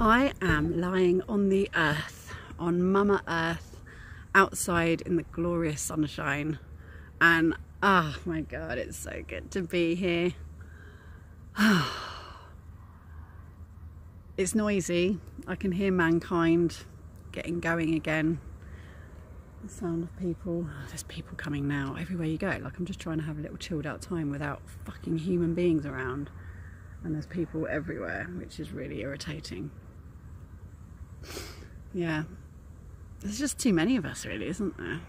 I am lying on the earth, on Mama Earth, outside in the glorious sunshine. And oh my God, it's so good to be here. it's noisy. I can hear mankind getting going again. The sound of people. There's people coming now everywhere you go. Like I'm just trying to have a little chilled out time without fucking human beings around. And there's people everywhere, which is really irritating yeah, there's just too many of us, really, isn't there?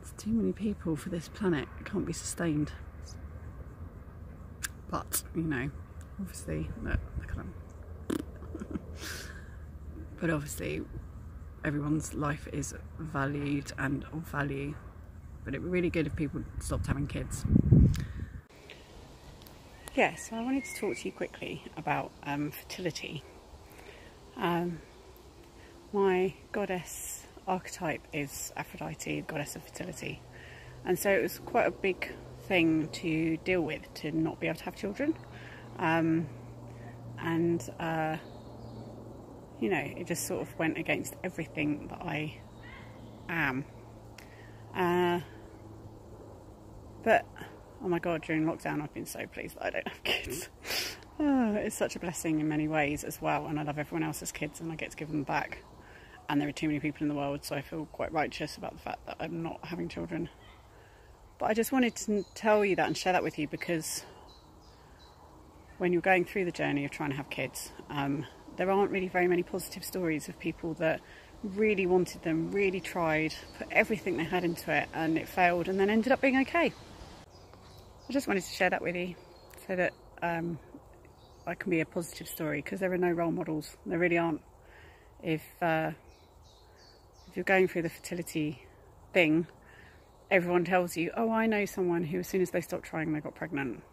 It's too many people for this planet. It can't be sustained. But, you know, obviously, look, look at them. but obviously, everyone's life is valued and of value. But it'd be really good if people stopped having kids. Yeah, so I wanted to talk to you quickly about um, fertility um, my goddess archetype is Aphrodite, goddess of fertility. And so it was quite a big thing to deal with to not be able to have children. Um, and, uh, you know, it just sort of went against everything that I am. Uh, but, oh my god, during lockdown I've been so pleased that I don't have kids. Oh, it's such a blessing in many ways as well, and I love everyone else's kids and I get to give them back. And there are too many people in the world, so I feel quite righteous about the fact that I'm not having children. But I just wanted to tell you that and share that with you because when you're going through the journey of trying to have kids, um, there aren't really very many positive stories of people that really wanted them, really tried, put everything they had into it, and it failed, and then ended up being okay. I just wanted to share that with you so that um, that can be a positive story because there are no role models. There really aren't. If uh, if you're going through the fertility thing, everyone tells you, "Oh, I know someone who, as soon as they stopped trying, they got pregnant."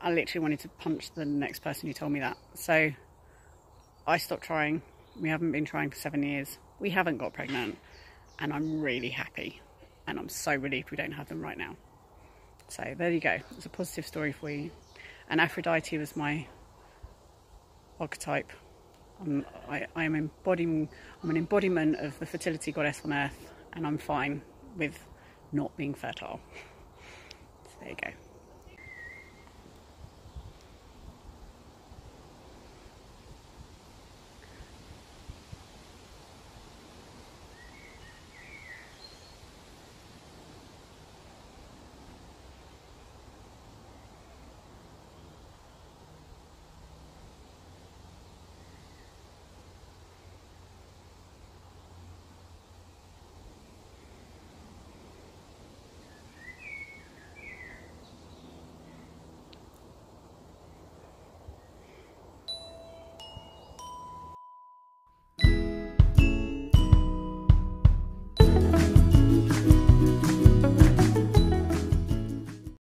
I literally wanted to punch the next person who told me that. So I stopped trying. We haven't been trying for seven years. We haven't got pregnant, and I'm really happy. And I'm so relieved we don't have them right now. So there you go. It's a positive story for you. And Aphrodite was my archetype. I'm, I, I am embodying, I'm an embodiment of the fertility goddess on earth, and I'm fine with not being fertile. So there you go.